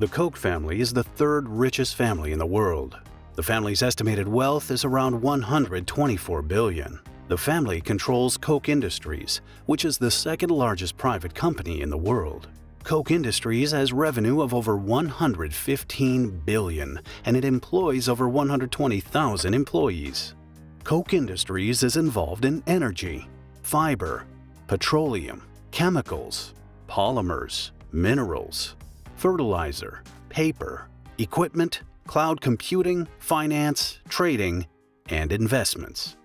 The Koch family is the third richest family in the world. The family's estimated wealth is around 124 billion. The family controls Koch Industries, which is the second largest private company in the world. Koch Industries has revenue of over 115 billion and it employs over 120,000 employees. Koch Industries is involved in energy, fiber, petroleum, chemicals, polymers, minerals, fertilizer, paper, equipment, cloud computing, finance, trading, and investments.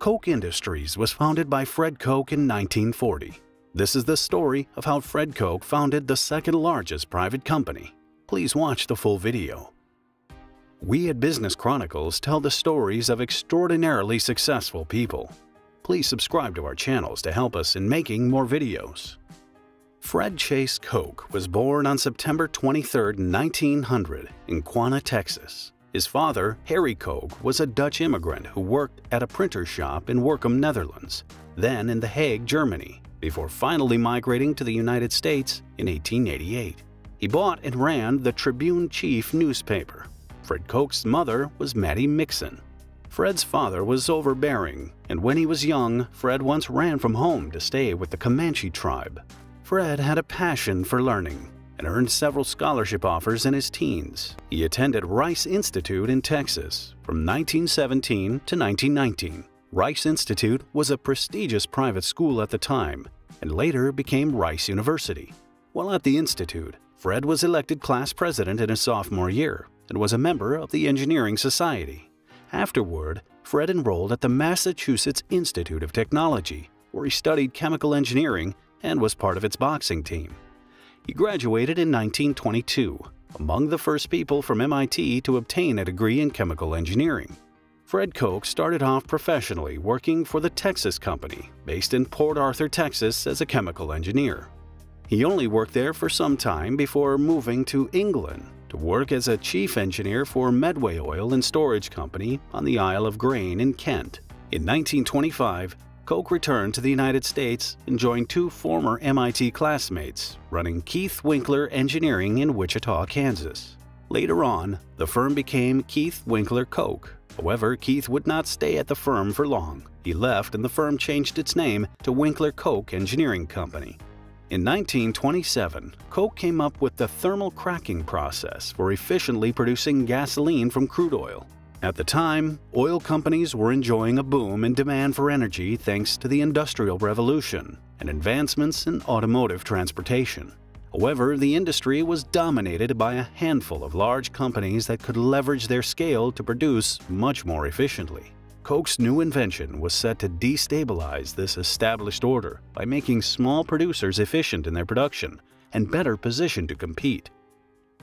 Koch Industries was founded by Fred Koch in 1940. This is the story of how Fred Koch founded the second largest private company. Please watch the full video. We at Business Chronicles tell the stories of extraordinarily successful people. Please subscribe to our channels to help us in making more videos. Fred Chase Koch was born on September 23, 1900 in Quanah, Texas. His father, Harry Koch, was a Dutch immigrant who worked at a printer shop in Workum, Netherlands, then in The Hague, Germany, before finally migrating to the United States in 1888. He bought and ran the Tribune Chief newspaper. Fred Koch's mother was Mattie Mixon. Fred's father was overbearing, and when he was young, Fred once ran from home to stay with the Comanche tribe. Fred had a passion for learning and earned several scholarship offers in his teens. He attended Rice Institute in Texas from 1917 to 1919. Rice Institute was a prestigious private school at the time and later became Rice University. While at the institute, Fred was elected class president in his sophomore year and was a member of the Engineering Society. Afterward, Fred enrolled at the Massachusetts Institute of Technology, where he studied chemical engineering and was part of its boxing team. He graduated in 1922, among the first people from MIT to obtain a degree in chemical engineering. Fred Koch started off professionally working for the Texas Company, based in Port Arthur, Texas, as a chemical engineer. He only worked there for some time before moving to England to work as a chief engineer for Medway Oil and Storage Company on the Isle of Grain in Kent. In 1925, Koch returned to the United States and joined two former MIT classmates running Keith Winkler Engineering in Wichita, Kansas. Later on, the firm became Keith Winkler Koch. However, Keith would not stay at the firm for long. He left and the firm changed its name to Winkler Koch Engineering Company. In 1927, Koch came up with the thermal cracking process for efficiently producing gasoline from crude oil. At the time, oil companies were enjoying a boom in demand for energy thanks to the Industrial Revolution and advancements in automotive transportation. However, the industry was dominated by a handful of large companies that could leverage their scale to produce much more efficiently. Koch's new invention was set to destabilize this established order by making small producers efficient in their production and better positioned to compete.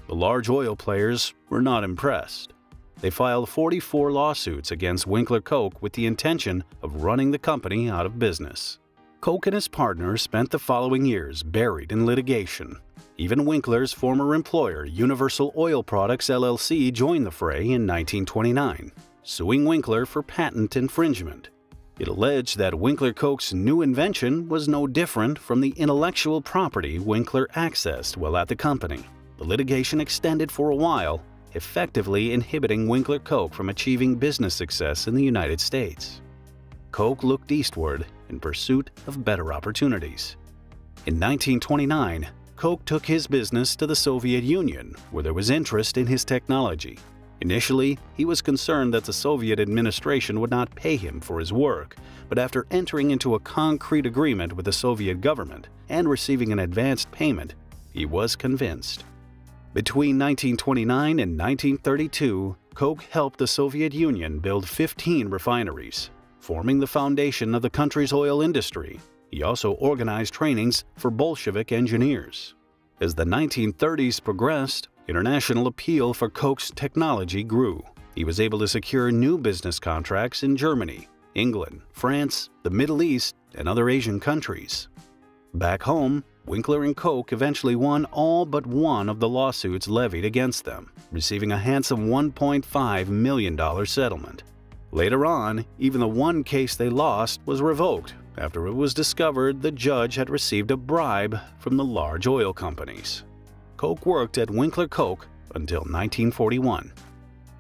The large oil players were not impressed they filed 44 lawsuits against Winkler Koch with the intention of running the company out of business. Koch and his partners spent the following years buried in litigation. Even Winkler's former employer, Universal Oil Products LLC, joined the fray in 1929, suing Winkler for patent infringement. It alleged that Winkler Koch's new invention was no different from the intellectual property Winkler accessed while at the company. The litigation extended for a while effectively inhibiting Winkler Koch from achieving business success in the United States. Koch looked eastward in pursuit of better opportunities. In 1929, Koch took his business to the Soviet Union, where there was interest in his technology. Initially, he was concerned that the Soviet administration would not pay him for his work, but after entering into a concrete agreement with the Soviet government and receiving an advanced payment, he was convinced. Between 1929 and 1932, Koch helped the Soviet Union build 15 refineries, forming the foundation of the country's oil industry. He also organized trainings for Bolshevik engineers. As the 1930s progressed, international appeal for Koch's technology grew. He was able to secure new business contracts in Germany, England, France, the Middle East, and other Asian countries. Back home, Winkler and Koch eventually won all but one of the lawsuits levied against them, receiving a handsome $1.5 million settlement. Later on, even the one case they lost was revoked after it was discovered the judge had received a bribe from the large oil companies. Koch worked at Winkler Koch until 1941.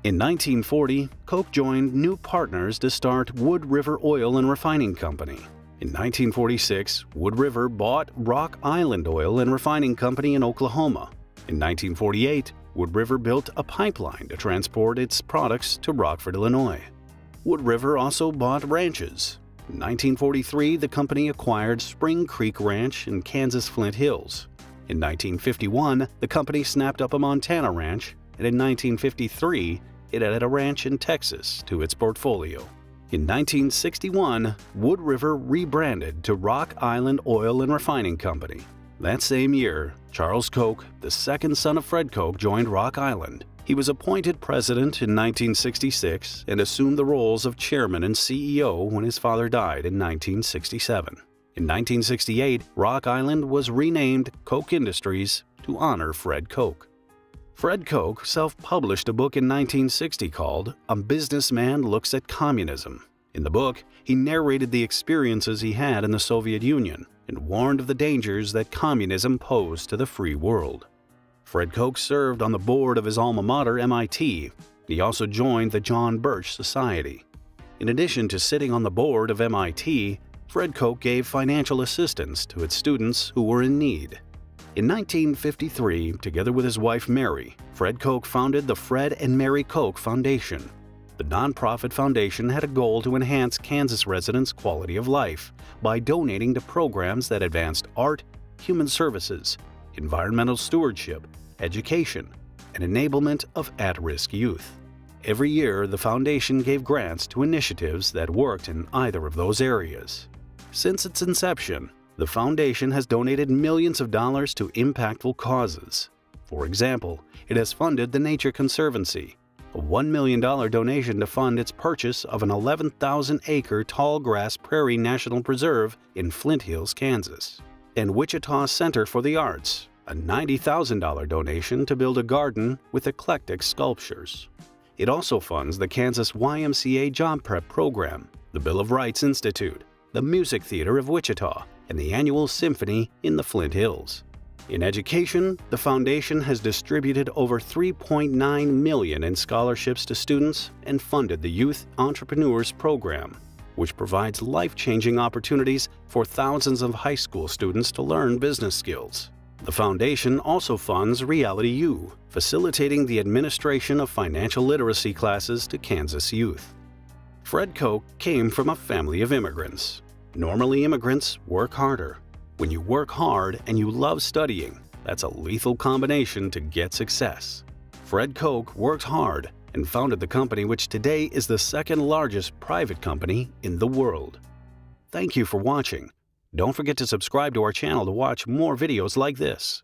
In 1940, Koch joined new partners to start Wood River Oil and Refining Company. In 1946, Wood River bought Rock Island Oil and Refining Company in Oklahoma. In 1948, Wood River built a pipeline to transport its products to Rockford, Illinois. Wood River also bought ranches. In 1943, the company acquired Spring Creek Ranch in Kansas Flint Hills. In 1951, the company snapped up a Montana ranch, and in 1953, it added a ranch in Texas to its portfolio. In 1961, Wood River rebranded to Rock Island Oil and Refining Company. That same year, Charles Koch, the second son of Fred Koch, joined Rock Island. He was appointed president in 1966 and assumed the roles of chairman and CEO when his father died in 1967. In 1968, Rock Island was renamed Koch Industries to honor Fred Koch. Fred Koch self-published a book in 1960 called A Businessman Looks at Communism. In the book, he narrated the experiences he had in the Soviet Union and warned of the dangers that communism posed to the free world. Fred Koch served on the board of his alma mater, MIT. He also joined the John Birch Society. In addition to sitting on the board of MIT, Fred Koch gave financial assistance to its students who were in need. In 1953, together with his wife Mary, Fred Koch founded the Fred and Mary Koch Foundation. The nonprofit foundation had a goal to enhance Kansas residents' quality of life by donating to programs that advanced art, human services, environmental stewardship, education, and enablement of at-risk youth. Every year, the foundation gave grants to initiatives that worked in either of those areas. Since its inception, the foundation has donated millions of dollars to impactful causes. For example, it has funded the Nature Conservancy, a $1 million donation to fund its purchase of an 11,000-acre tall grass prairie national preserve in Flint Hills, Kansas, and Wichita Center for the Arts, a $90,000 donation to build a garden with eclectic sculptures. It also funds the Kansas YMCA Job Prep Program, the Bill of Rights Institute, the Music Theater of Wichita, and the annual symphony in the Flint Hills. In education, the foundation has distributed over 3.9 million in scholarships to students and funded the Youth Entrepreneurs Program, which provides life-changing opportunities for thousands of high school students to learn business skills. The foundation also funds Reality U, facilitating the administration of financial literacy classes to Kansas youth. Fred Koch came from a family of immigrants. Normally, immigrants work harder. When you work hard and you love studying, that's a lethal combination to get success. Fred Koch worked hard and founded the company which today is the second largest private company in the world. Thank you for watching. Don't forget to subscribe to our channel to watch more videos like this.